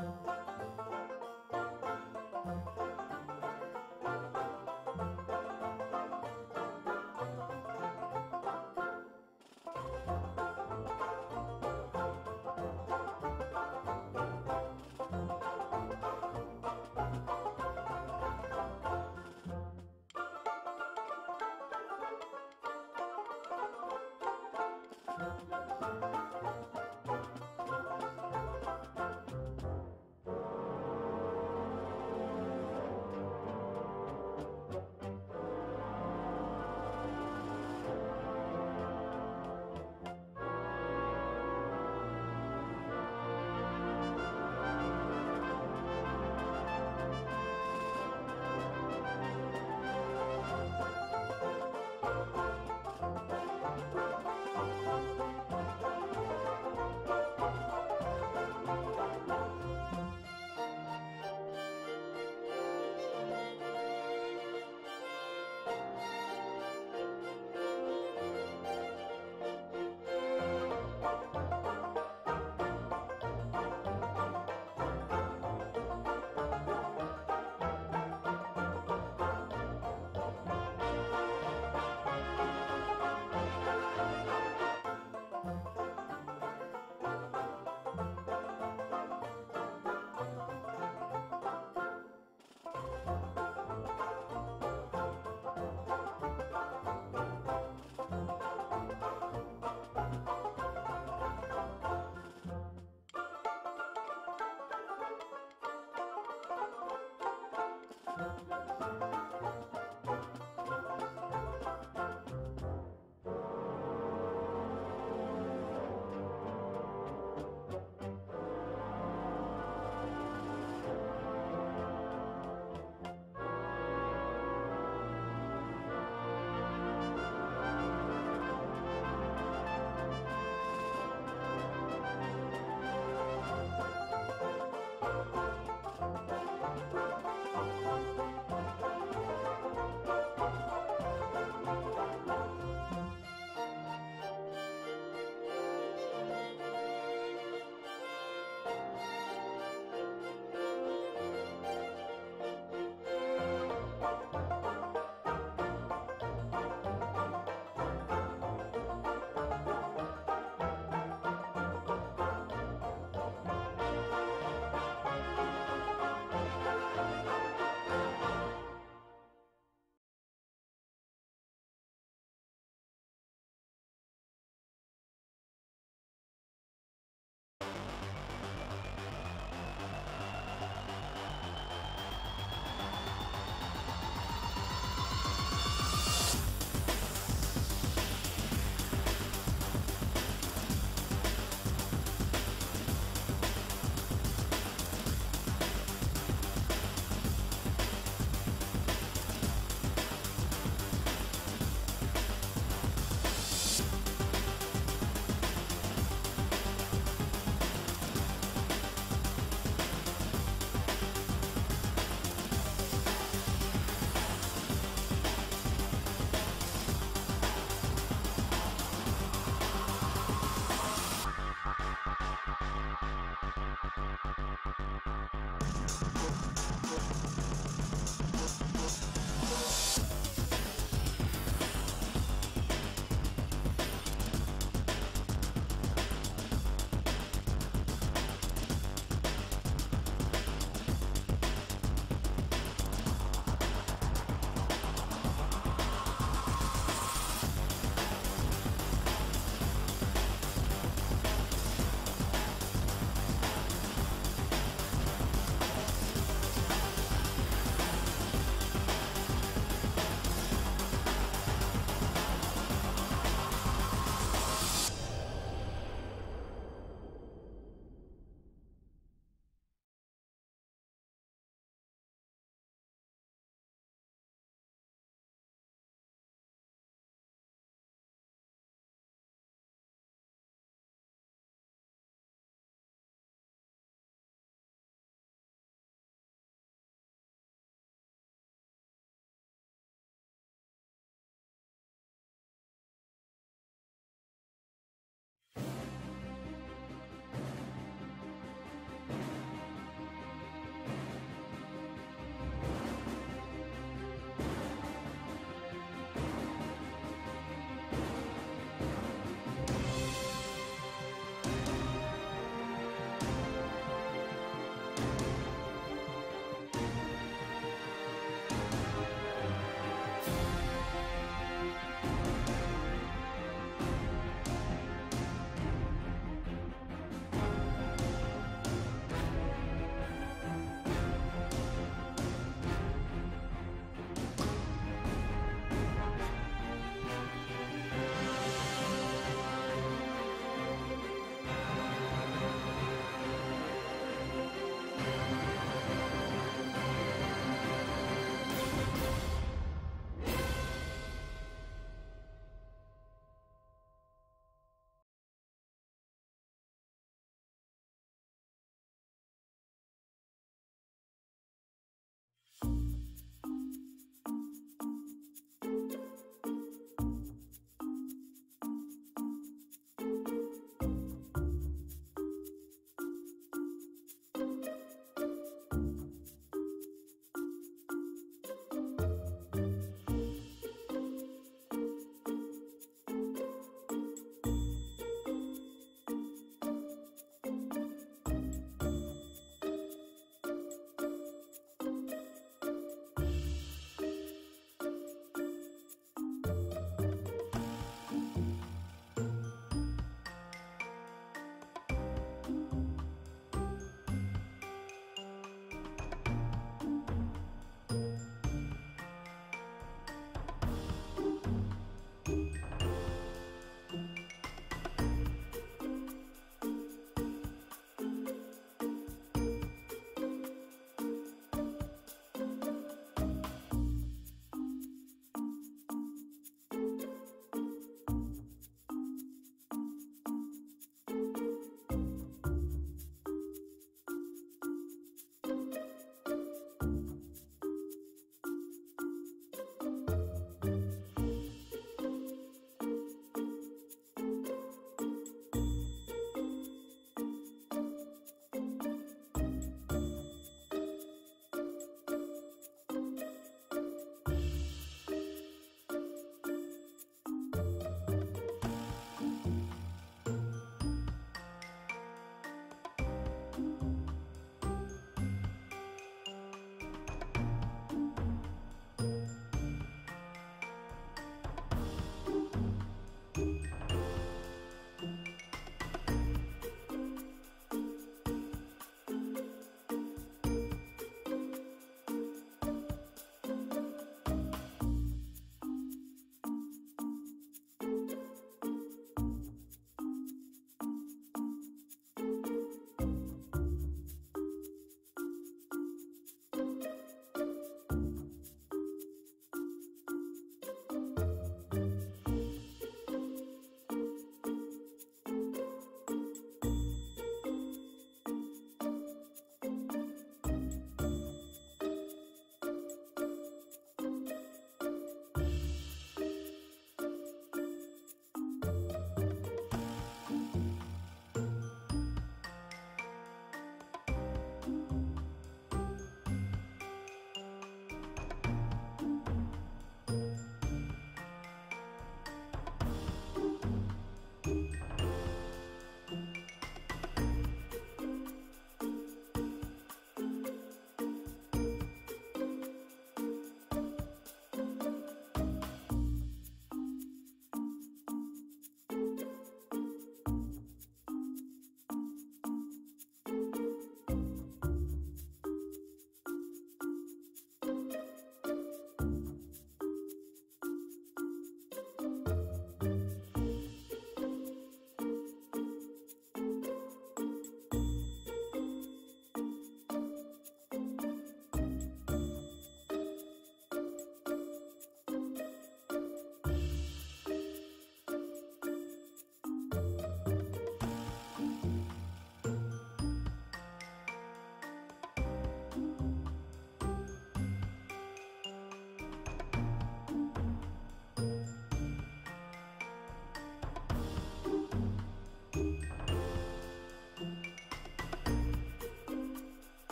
Thank uh you. -huh. You